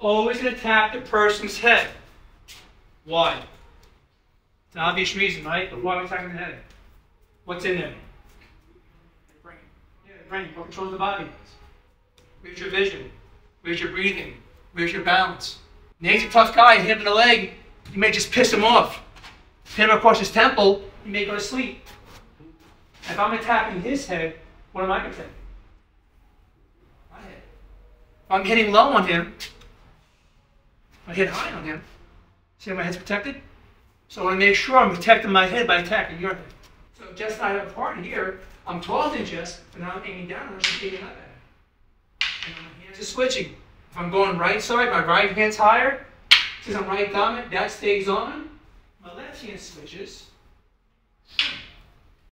always going to attack the person's head. Why? It's an obvious reason, right? But why are we attacking the head? What's in there? The Brain. Yeah, the brain. What controls the body? Where's your vision? Where's your breathing? Where's your balance? Nate's a tough guy. Hit him in the leg. You may just piss him off. Hit him across his temple. He may go to sleep. If I'm attacking his head, what am I going to take? My head. If I'm hitting low on him, I hit high on him. See how my head's protected? So I want to make sure I'm protecting my head by attacking your head. So I have a party here. I'm taller than Jess, but now I'm aiming down and I'm aiming up at. And my hands are switching. If I'm going right side, my right hand's higher. Since I'm right dominant, that stays on. My left hand switches.